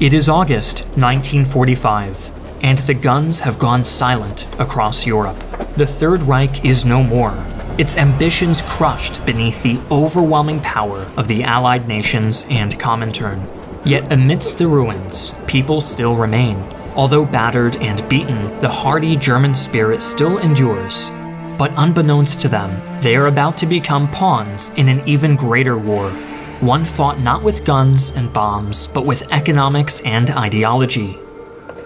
It is August 1945, and the guns have gone silent across Europe. The Third Reich is no more, its ambitions crushed beneath the overwhelming power of the Allied nations and Comintern. Yet amidst the ruins, people still remain. Although battered and beaten, the hardy German spirit still endures. But unbeknownst to them, they are about to become pawns in an even greater war one fought not with guns and bombs, but with economics and ideology.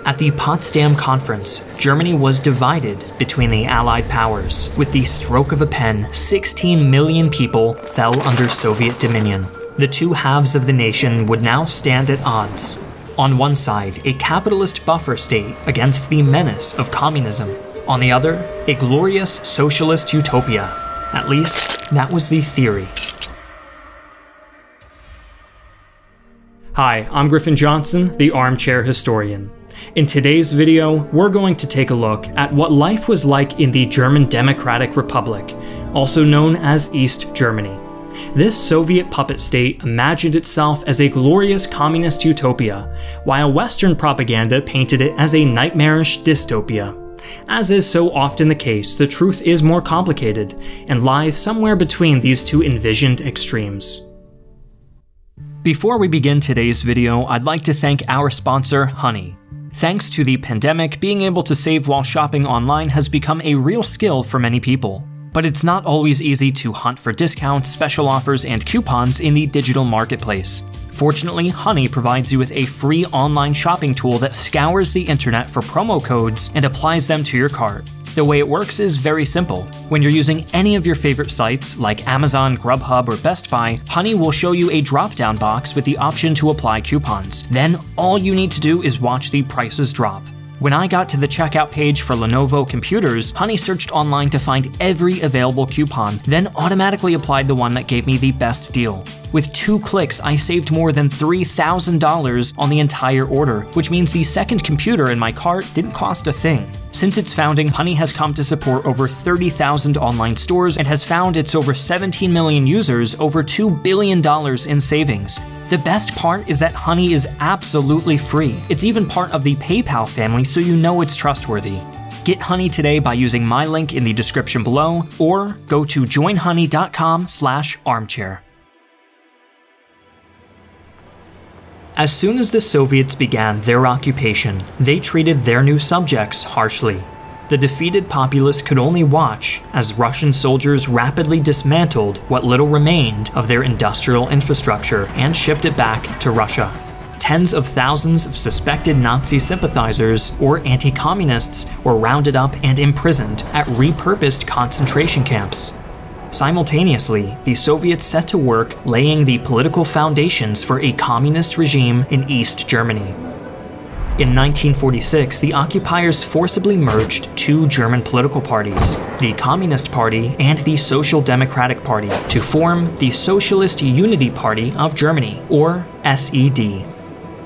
At the Potsdam Conference, Germany was divided between the Allied powers. With the stroke of a pen, 16 million people fell under Soviet dominion. The two halves of the nation would now stand at odds. On one side, a capitalist buffer state against the menace of communism. On the other, a glorious socialist utopia. At least, that was the theory. Hi, I'm Griffin Johnson, the Armchair Historian. In today's video, we're going to take a look at what life was like in the German Democratic Republic, also known as East Germany. This Soviet puppet state imagined itself as a glorious communist utopia, while Western propaganda painted it as a nightmarish dystopia. As is so often the case, the truth is more complicated and lies somewhere between these two envisioned extremes. Before we begin today's video, I'd like to thank our sponsor, Honey. Thanks to the pandemic, being able to save while shopping online has become a real skill for many people. But it's not always easy to hunt for discounts, special offers, and coupons in the digital marketplace. Fortunately, Honey provides you with a free online shopping tool that scours the internet for promo codes and applies them to your cart. The way it works is very simple. When you're using any of your favorite sites, like Amazon, Grubhub, or Best Buy, Honey will show you a drop down box with the option to apply coupons. Then all you need to do is watch the prices drop. When I got to the checkout page for Lenovo computers, Honey searched online to find every available coupon, then automatically applied the one that gave me the best deal. With two clicks, I saved more than $3,000 on the entire order, which means the second computer in my cart didn't cost a thing. Since its founding, Honey has come to support over 30,000 online stores and has found its over 17 million users over $2 billion in savings. The best part is that Honey is absolutely free. It's even part of the PayPal family, so you know it's trustworthy. Get Honey today by using my link in the description below, or go to joinhoney.com/armchair. As soon as the Soviets began their occupation, they treated their new subjects harshly. The defeated populace could only watch as Russian soldiers rapidly dismantled what little remained of their industrial infrastructure and shipped it back to Russia. Tens of thousands of suspected Nazi sympathizers or anti communists were rounded up and imprisoned at repurposed concentration camps. Simultaneously, the Soviets set to work laying the political foundations for a communist regime in East Germany. In 1946, the occupiers forcibly merged two German political parties, the Communist Party and the Social Democratic Party, to form the Socialist Unity Party of Germany, or SED.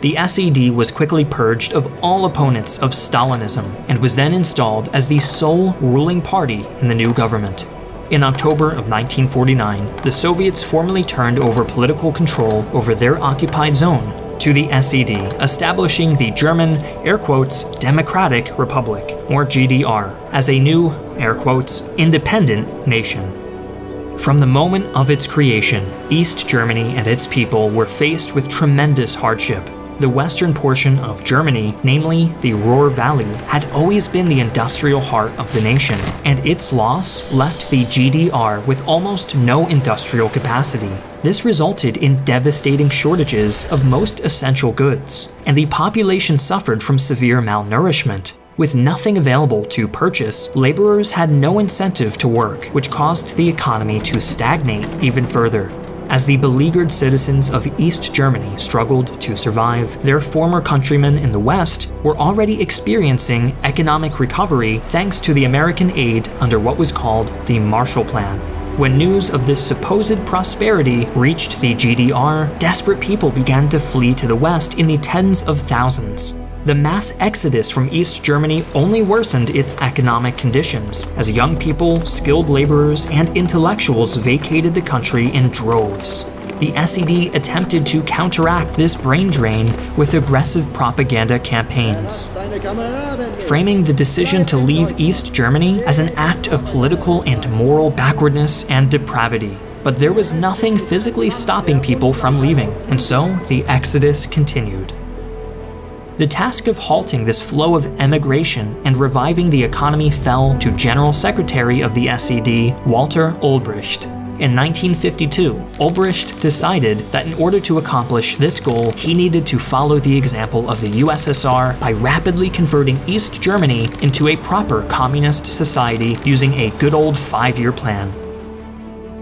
The SED was quickly purged of all opponents of Stalinism and was then installed as the sole ruling party in the new government. In October of 1949, the Soviets formally turned over political control over their occupied zone to the SED, establishing the German, air quotes, Democratic Republic, or GDR, as a new, air quotes, independent nation. From the moment of its creation, East Germany and its people were faced with tremendous hardship the western portion of Germany, namely the Ruhr Valley, had always been the industrial heart of the nation, and its loss left the GDR with almost no industrial capacity. This resulted in devastating shortages of most essential goods, and the population suffered from severe malnourishment. With nothing available to purchase, laborers had no incentive to work, which caused the economy to stagnate even further. As the beleaguered citizens of East Germany struggled to survive, their former countrymen in the West were already experiencing economic recovery thanks to the American aid under what was called the Marshall Plan. When news of this supposed prosperity reached the GDR, desperate people began to flee to the West in the tens of thousands the mass exodus from East Germany only worsened its economic conditions, as young people, skilled laborers, and intellectuals vacated the country in droves. the SED attempted to counteract this brain drain with aggressive propaganda campaigns, framing the decision to leave East Germany as an act of political and moral backwardness and depravity. But there was nothing physically stopping people from leaving, and so the exodus continued. The task of halting this flow of emigration and reviving the economy fell to General Secretary of the SED, Walter Ulbricht. In 1952, Ulbricht decided that in order to accomplish this goal, he needed to follow the example of the USSR by rapidly converting East Germany into a proper communist society using a good old five year plan.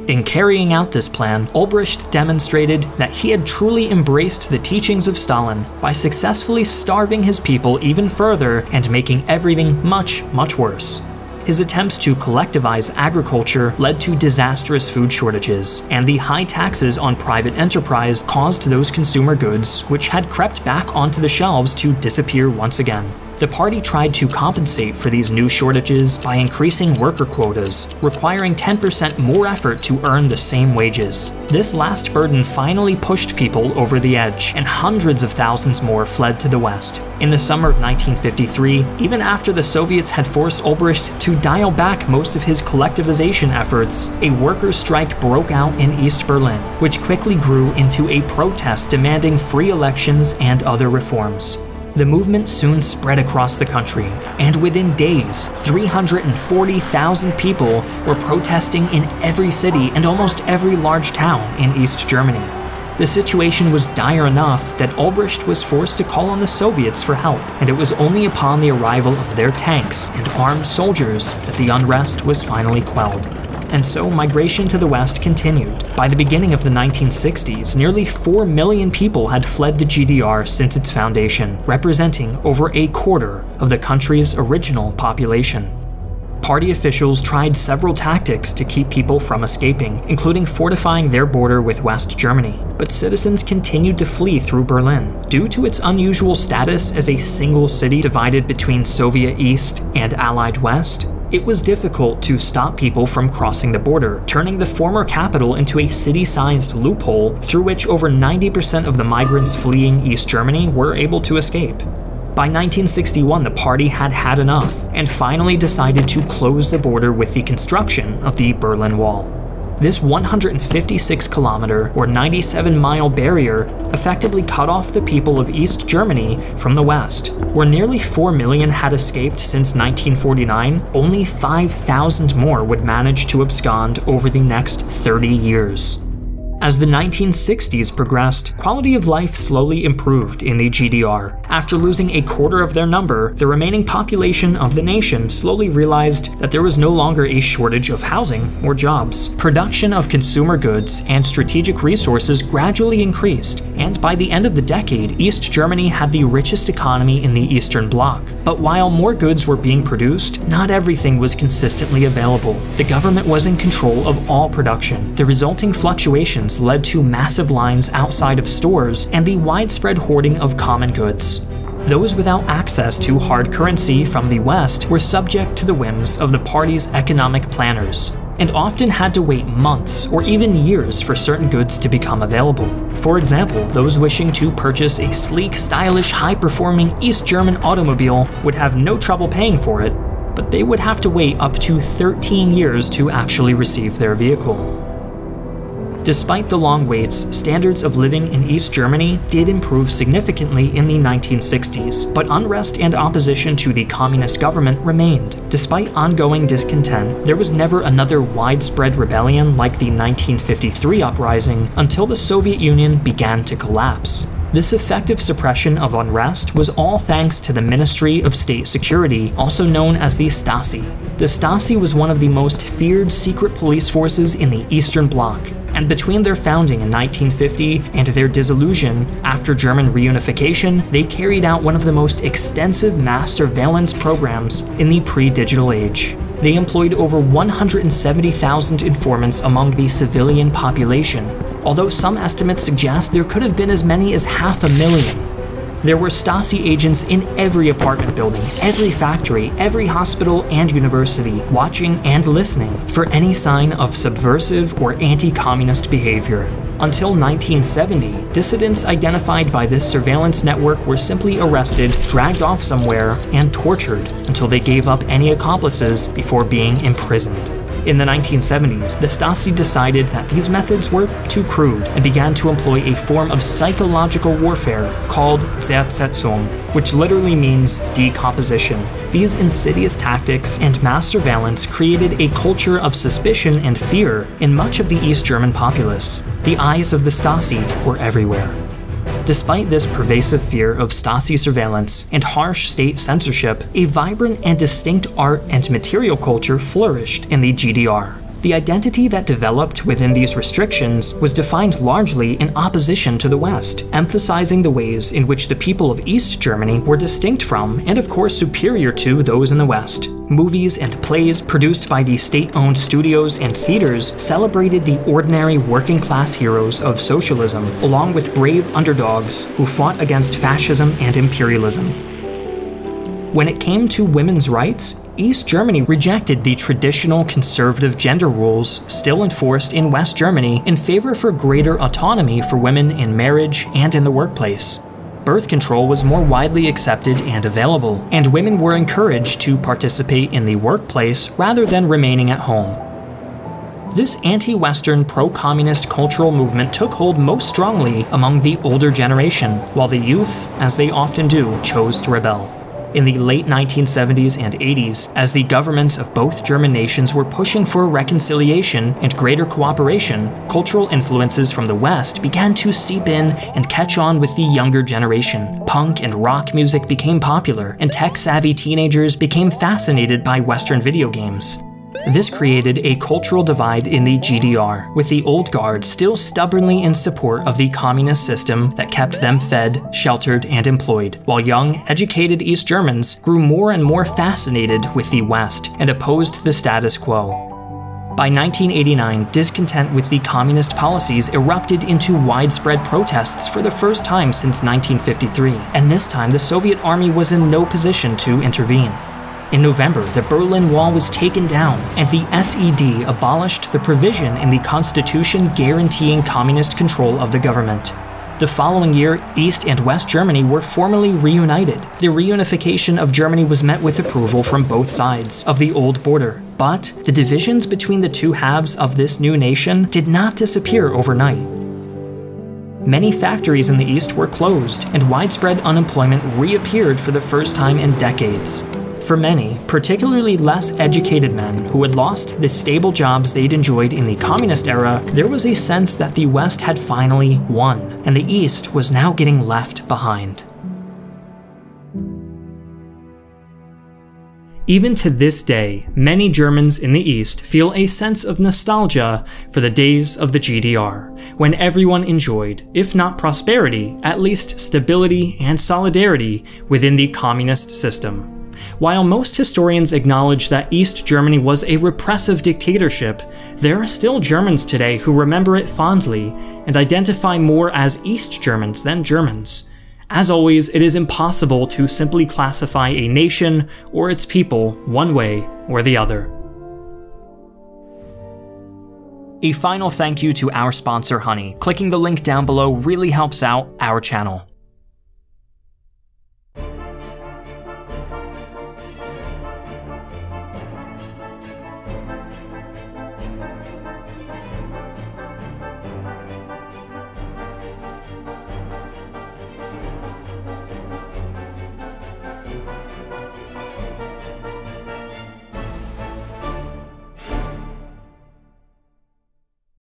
In carrying out this plan, Ulbricht demonstrated that he had truly embraced the teachings of Stalin by successfully starving his people even further and making everything much, much worse. His attempts to collectivize agriculture led to disastrous food shortages, and the high taxes on private enterprise caused those consumer goods, which had crept back onto the shelves, to disappear once again. The party tried to compensate for these new shortages by increasing worker quotas, requiring 10% more effort to earn the same wages. This last burden finally pushed people over the edge, and hundreds of thousands more fled to the west. In the summer of 1953, even after the Soviets had forced Ulbricht to dial back most of his collectivization efforts, a workers' strike broke out in East Berlin, which quickly grew into a protest demanding free elections and other reforms. The movement soon spread across the country, and within days, 340,000 people were protesting in every city and almost every large town in East Germany. The situation was dire enough that Ulbricht was forced to call on the Soviets for help, and it was only upon the arrival of their tanks and armed soldiers that the unrest was finally quelled and so migration to the west continued. By the beginning of the 1960s, nearly 4 million people had fled the GDR since its foundation, representing over a quarter of the country's original population. Party officials tried several tactics to keep people from escaping, including fortifying their border with West Germany. But citizens continued to flee through Berlin. Due to its unusual status as a single city divided between Soviet East and Allied West, it was difficult to stop people from crossing the border, turning the former capital into a city sized loophole through which over 90% of the migrants fleeing East Germany were able to escape. By 1961, the party had had enough and finally decided to close the border with the construction of the Berlin Wall. This 156 kilometer or 97 mile barrier effectively cut off the people of East Germany from the West. Where nearly 4 million had escaped since 1949, only 5,000 more would manage to abscond over the next 30 years. As the 1960s progressed, quality of life slowly improved in the GDR. After losing a quarter of their number, the remaining population of the nation slowly realized that there was no longer a shortage of housing or jobs. Production of consumer goods and strategic resources gradually increased, and by the end of the decade, East Germany had the richest economy in the Eastern Bloc. But while more goods were being produced, not everything was consistently available. The government was in control of all production. The resulting fluctuations led to massive lines outside of stores and the widespread hoarding of common goods. Those without access to hard currency from the West were subject to the whims of the party's economic planners, and often had to wait months or even years for certain goods to become available. For example, those wishing to purchase a sleek, stylish, high performing East German automobile would have no trouble paying for it, but they would have to wait up to 13 years to actually receive their vehicle. Despite the long waits, standards of living in East Germany did improve significantly in the 1960s, but unrest and opposition to the communist government remained. Despite ongoing discontent, there was never another widespread rebellion like the 1953 uprising until the Soviet Union began to collapse. This effective suppression of unrest was all thanks to the Ministry of State Security, also known as the Stasi. The Stasi was one of the most feared secret police forces in the Eastern Bloc, and between their founding in 1950 and their dissolution after German reunification, they carried out one of the most extensive mass surveillance programs in the pre digital age. They employed over 170,000 informants among the civilian population, although some estimates suggest there could have been as many as half a million. There were Stasi agents in every apartment building, every factory, every hospital and university, watching and listening for any sign of subversive or anti communist behavior. Until 1970, dissidents identified by this surveillance network were simply arrested, dragged off somewhere, and tortured until they gave up any accomplices before being imprisoned. In the 1970s, the Stasi decided that these methods were too crude and began to employ a form of psychological warfare called Zersetzung, which literally means decomposition. These insidious tactics and mass surveillance created a culture of suspicion and fear in much of the East German populace. The eyes of the Stasi were everywhere. Despite this pervasive fear of Stasi surveillance and harsh state censorship, a vibrant and distinct art and material culture flourished in the GDR. The identity that developed within these restrictions was defined largely in opposition to the West, emphasizing the ways in which the people of East Germany were distinct from, and of course superior to, those in the West. Movies and plays produced by the state owned studios and theaters celebrated the ordinary working class heroes of socialism, along with brave underdogs who fought against fascism and imperialism. When it came to women's rights, East Germany rejected the traditional conservative gender rules still enforced in West Germany in favor for greater autonomy for women in marriage and in the workplace. Birth control was more widely accepted and available, and women were encouraged to participate in the workplace rather than remaining at home. This anti Western, pro communist cultural movement took hold most strongly among the older generation, while the youth, as they often do, chose to rebel in the late 1970s and 80s as the governments of both German nations were pushing for reconciliation and greater cooperation, cultural influences from the West began to seep in and catch on with the younger generation. Punk and rock music became popular, and tech savvy teenagers became fascinated by Western video games. This created a cultural divide in the GDR, with the old guard still stubbornly in support of the communist system that kept them fed, sheltered, and employed, while young, educated East Germans grew more and more fascinated with the West and opposed the status quo. By 1989, discontent with the communist policies erupted into widespread protests for the first time since 1953, and this time the Soviet army was in no position to intervene. In November, the Berlin Wall was taken down, and the SED abolished the provision in the Constitution guaranteeing communist control of the government. The following year, East and West Germany were formally reunited. The reunification of Germany was met with approval from both sides of the old border. But the divisions between the two halves of this new nation did not disappear overnight. Many factories in the East were closed, and widespread unemployment reappeared for the first time in decades. For many, particularly less educated men who had lost the stable jobs they'd enjoyed in the communist era, there was a sense that the West had finally won, and the East was now getting left behind. Even to this day, many Germans in the East feel a sense of nostalgia for the days of the GDR, when everyone enjoyed, if not prosperity, at least stability and solidarity within the communist system. While most historians acknowledge that East Germany was a repressive dictatorship, there are still Germans today who remember it fondly and identify more as East Germans than Germans. As always, it is impossible to simply classify a nation or its people one way or the other. A final thank you to our sponsor, Honey. Clicking the link down below really helps out our channel.